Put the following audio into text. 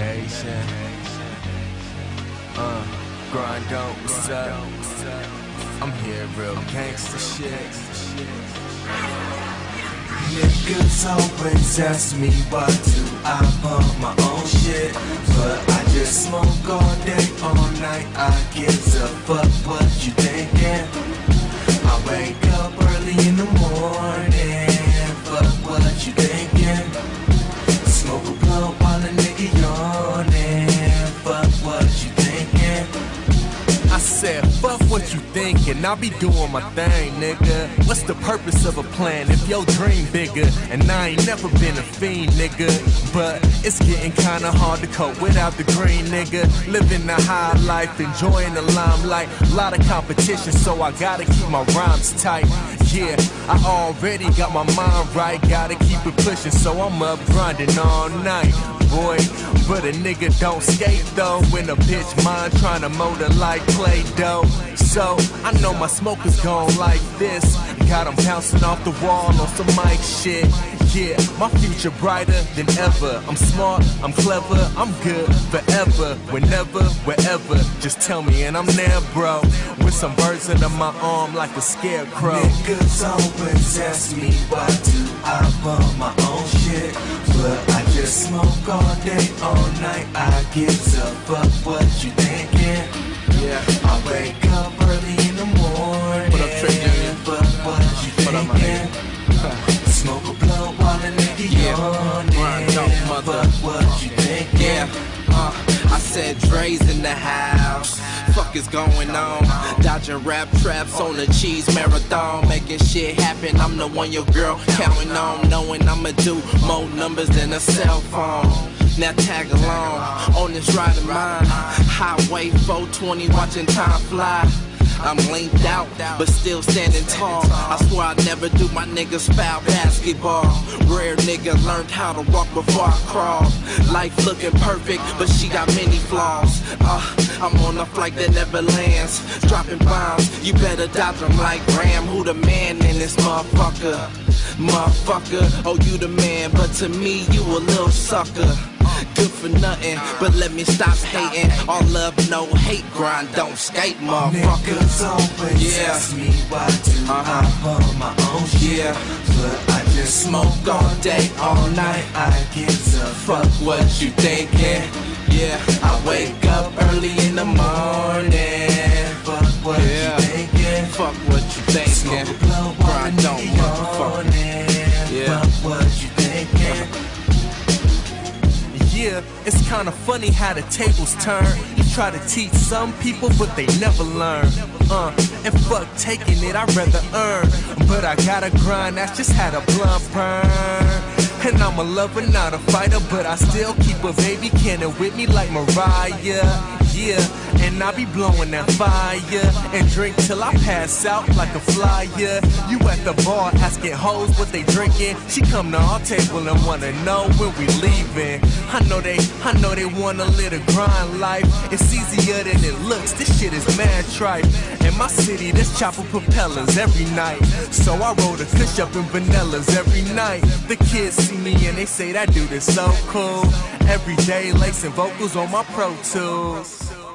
Haitian. Uh, grind don't what's up? I'm here, real gangsta shit. Niggas always ask me why do I pump my own shit But I just smoke all day, all night I give a fuck what you thinking I wake up early in the what you thinking, I'll be doing my thing, nigga. What's the purpose of a plan if your dream bigger? And I ain't never been a fiend, nigga. But it's getting kinda hard to cope without the green, nigga. Living the high life, enjoying the limelight. A lot of competition, so I gotta keep my rhymes tight. Yeah, I already got my mind right, gotta keep it pushing, so I'm up grinding all night boy. But a nigga don't skate though. When a bitch mind trying to motor like Play Doh. So I know my smoke is gone like this. Got 'em bouncing off the wall on some mic shit. Yeah, my future brighter than ever. I'm smart, I'm clever, I'm good forever, whenever, wherever. Just tell me and I'm there, bro. With some birds under my arm like a scarecrow. Niggas always ask me why do I bump my own shit, but I smoke all day, all night. I give a fuck what you thinking. Yeah. I wake up early in the morning. What up, Trey Junior? Fuck what you What up, my said Dre's in the house. Fuck is going on? Dodging rap traps on the cheese marathon, making shit happen. I'm the one your girl counting on, knowing I'ma do more numbers than a cell phone. Now tag along on this ride of mine. Highway 420, watching time fly. I'm linked out, but still standing tall. I swear I never do my niggas foul basketball. Rare nigga learned how to walk before I crawl. Life looking perfect, but she got many flaws. Uh, I'm on a flight that never lands, dropping bombs. You better dodge them like Ram. Who the man in this motherfucker? Motherfucker, oh you the man, but to me you a little sucker. Good for nothing, but let me stop hating. All love, no hate, grind, don't skate, motherfucker. Niggas always Yeah. ask me why do Uh-huh. I pump my own shit, Yeah. but I just smoke all day, all night. I give a fuck what you thinking. Yeah, I wake up early in the morning. Fuck what Yeah. you thinking. fuck what you thinking. Smoke a while a don't it's kinda funny how the tables turn. You try to teach some people, but they never learn. Uh, and fuck taking it, I'd rather earn. But I gotta grind, that's just how the blunt burn. And I'm a lover, not a fighter, but I still keep a baby cannon with me like Mariah. Yeah, and I be blowing that fire and drink till I pass out like a flyer. You at the bar asking hoes what they drinking. She come to our table and wanna know when we leaving. I know they, I know they wanna live a grind life. It's easier than it looks. This shit is mad tripe. In my city, this chopper propellers every night. So I roll the kush up in vanillas every night. The kids see me and they say that dude is so cool. Every day lacing vocals on my Pro Tools.